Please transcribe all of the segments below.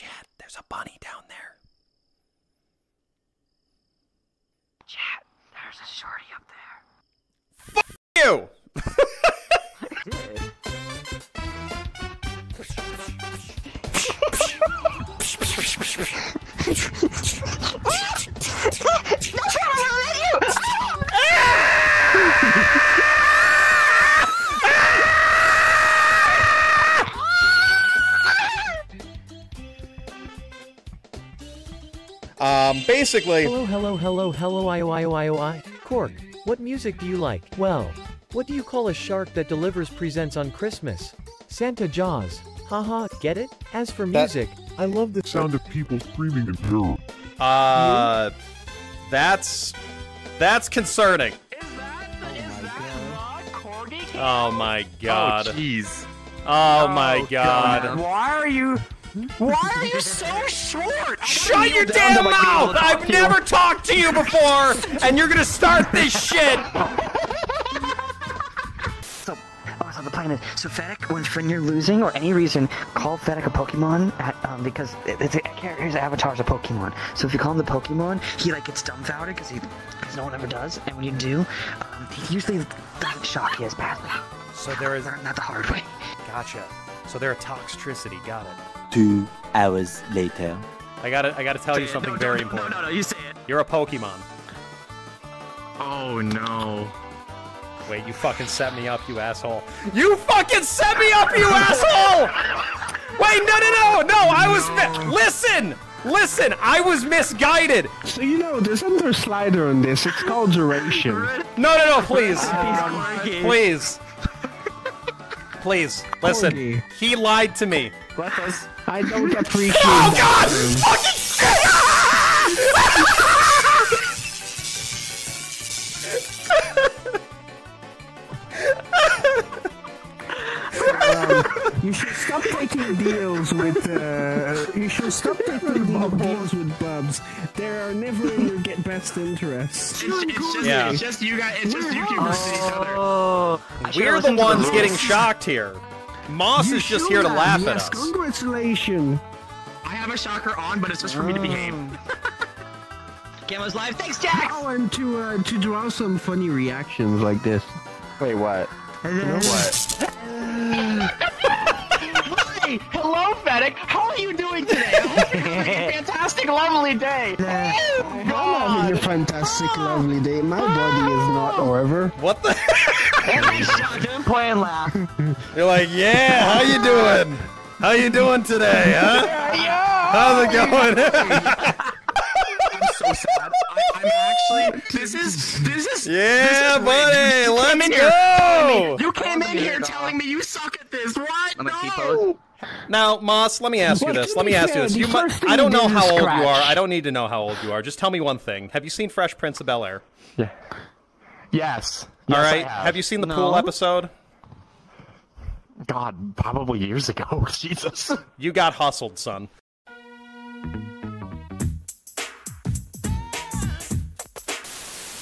Chat, there's a bunny down there. Chat, there's a shorty up there. You! Um, basically, Hello, hello, hello, hello, I, I, I, I. Cork, what music do you like? Well, what do you call a shark that delivers presents on Christmas? Santa Jaws. Haha, get it? As for That- music, I love the sound of people screaming in terror. uh, that's that's concerning. Oh my god. Oh, jeez. Oh my god. Why are you? Why are you so short? Shut your damn mouth! I've never talked to you before, and you're gonna start this shit. So, oh, so the plan is so Fennec, when, when you're losing or any reason, call Fennec a Pokemon at, um, because it, it's a character, his avatar is a Pokemon. So if you call him the Pokemon, he like gets dumbfounded because he because no one ever does. And when you do, um, he usually doesn't shock you as badly. So there is. Learn that the hard way. Gotcha. So they're a toxicity. Got it. Two hours later. I gotta. I gotta tell you something very important. No, no, no, you say it. You're a Pokemon. Oh no. Wait, you fucking set me up, you asshole. You fucking set me up, you asshole! Wait, no, no, no, no, I was. Mi- listen! Listen, I was misguided. So you know, there's another slider on this. It's called duration. No, no, no, please. Please. Please, listen. Corgi. He lied to me. Let. I don't appreciate Oh. God! term. Fucking Um, you should stop taking deals with. Uh, you should stop taking deals with bubs. They are never in your get best interests. It's, it's just, Yeah. it's just you guys. It's just you two versus each other. Oh, I should've We're the ones rules. getting shocked here. Moss You is just here to have. laugh yes, at us. Congratulations. I have a shocker on, but it's just for me to behave. Oh. Gamma's live. Thanks, Jack. Oh, and to uh, to draw some funny reactions like this. Wait, what? You know What? Hi! Hello, Fennec! How are you doing today? I hope you're having a fantastic, lovely day! Uh, oh, I'm having a fantastic, ah. lovely day. My body is not, ah. however. What the? Don't play and laugh. You're like, yeah, how you doing? How you doing today, huh? How's it going? I'm so sad. I, I'm actually. This is. This is. yeah, this is buddy. You let's in here- go. You came in here telling me you suck at this. What? I'm no. Now, Moss, let me ask you this. Let me ask you this. You mu- first thing I don't know how how is old you are. I don't need to know how old you are. Just tell me one thing. Have you seen Fresh Prince of Bel Air? Yeah. Yes. All Yes, I right. have. you seen the No. pool episode? God, probably years ago. Jesus. You got hustled, son.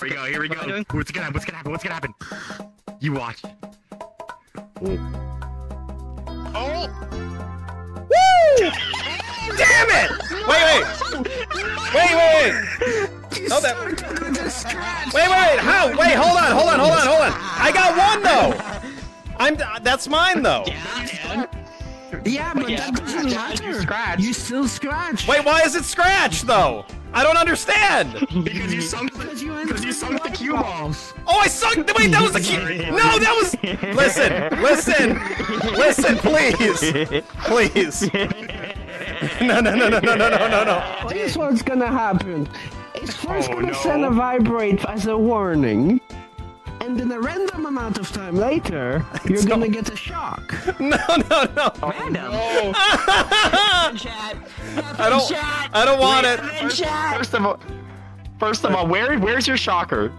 Here we go. Here we go. What's gonna happen? What's gonna happen? What's gonna happen? You watch. Oh! Woo Damn it! Wait, wait. Wait, wait, wait no, that. Wait, wait. How? Wait, hold on, hold on, hold on, hold on. I got one though. I'm. That's mine though. Yeah, but yeah, that doesn't matter. Scratch. You still scratch. Wait, why is it scratch though? I don't understand. because you sunk the, you, you sunk the cue balls. Oh, I sunk. Wait, that was the cue. No, that was. Listen, listen, listen, please, please. No, no, no, no, no, no, no, no. This one's gonna happen. It's first Oh, gonna no. send a vibrate as a warning, and then a random amount of time later, you're So- gonna get a shock. No, no, no. Random. Chat. I don't. I don't want it. Chat. First of all, first of all, where where's your shocker?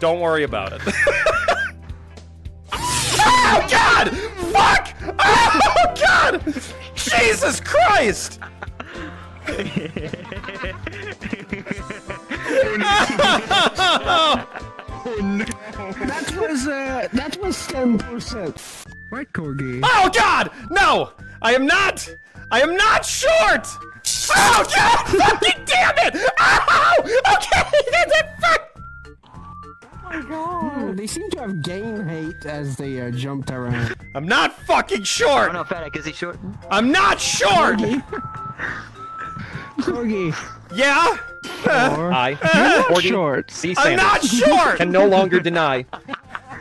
Don't worry about it. oh God! Fuck! Oh God! Jesus Christ! That was uh, that was ten percent. Right, Corgi? Oh God! No! I am not! I am not short! Oh, God! Fucking damn it! Ow! Okay! Fuck! Oh, they seem to have gain hate as they uh, jumped around. I'm not fucking short! Oh short! no, Fennec, is he short? I'm not short! Corgi, Yeah? Or I, Uh, Corgi short. C. I'm not short! can no longer deny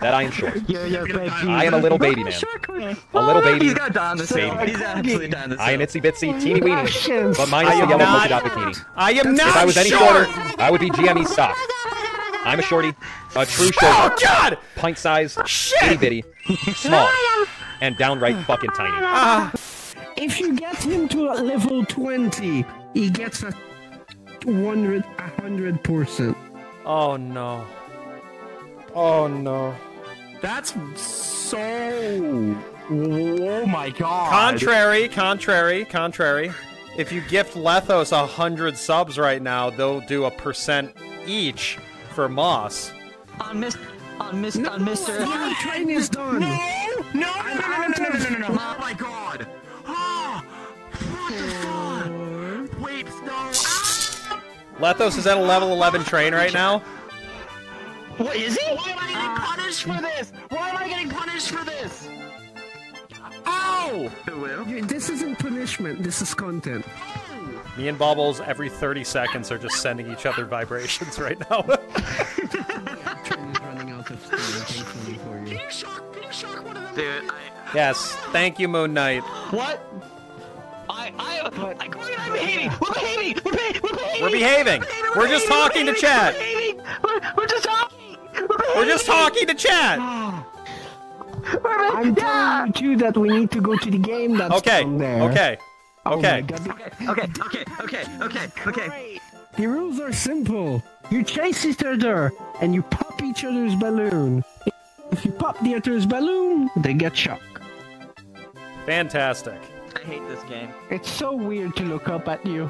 that I am short. You're, you're I am a little baby man. A little baby. He's got Don this Baby. He's absolutely Don this I am itsy bitsy teeny weeny, Questions. but mine is the yellow polka dot bikini. I am not If I was any shorter, I would be GME stock. I'm a shorty, a true shorty. Oh, God! pint size, Shit! itty bitty, small, and downright fucking tiny. Ah, If you get him to level 20, he gets a 100 100%. Oh no. Oh no. That's so Oh my god. Contrary, contrary, contrary. If you gift Lethos 100 subs right now, they'll do a percent each for Moss. On Mr. On, mis- no, on Mr. No, train is done. No, no, no, no, no, Lethos is at a level 11 train right now. What is he? Why am I getting punished for this? Why am I getting punished for this? Oh! Ow! You- This isn't punishment, this is content. Me and Bubbles every 30 seconds are just sending each other vibrations right now. train is running out of steam, thankfully for you. Can you shock? Can you shock one of them? Dude, I, yes, thank you, Moon Knight. What? We're behaving. We're behaving. We're just talking to chat. We're behaving. We're, we're just talking. We're, just talking to chat. I'm telling you too that we need to go to the game that's Okay, down there. okay, Oh my okay. God. okay, okay, okay, okay, okay. The rules are simple. You chase each other and you pop each other's balloon. If you pop the other's balloon, they get shocked. Fantastic. I hate this game. It's so weird to look up at you.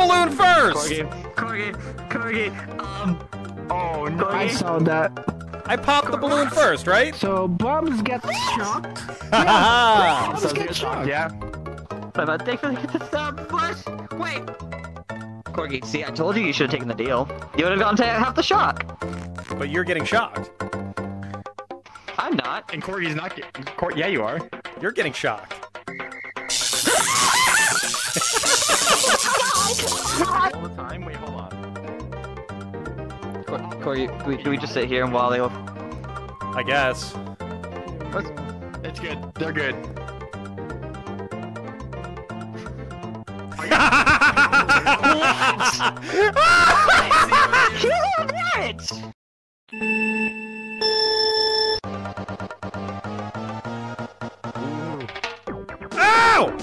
balloon first. Corgi, Corgi, um, oh no. I saw that. I popped the balloon first, right? So Bubs gets shocked. Ha Bubs gets shocked. Yeah. But I think we get to stop first. Wait. Corgi, see, I told you you should have taken the deal. You would have gone to half the shock. But you're getting shocked. I'm not. And Corgi's not getting. Cor- yeah, you are. You're getting shocked. All the time. Wait, hold on. Cor- Corgi, do we, just sit here and they all... I guess. It's good. They're good. Ow!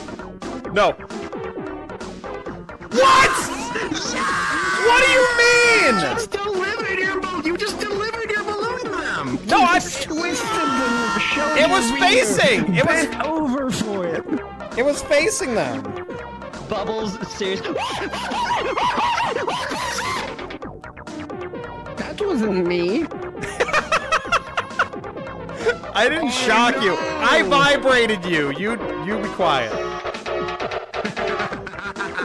No. What? What do you mean? You Just delivered your balloon. You just delivered your balloon to them. No, I. Twisted them, showing It was facing. It was. Over for it. It was facing them. Bubbles, seriously. That wasn't me. I didn't shock you. I oh. vibrated you. You. You be quiet.